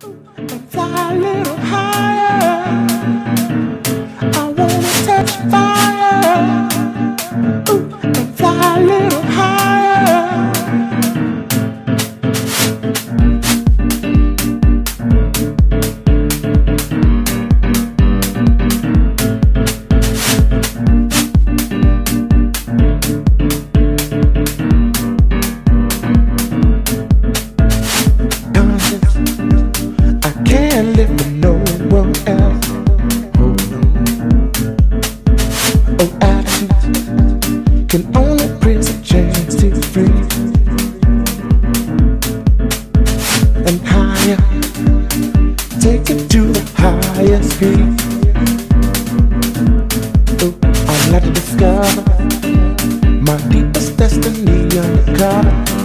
Fly a little higher. I wanna touch fire. Ooh, take it to the highest peak. Ooh, I'm like to discover my deepest destiny undercover.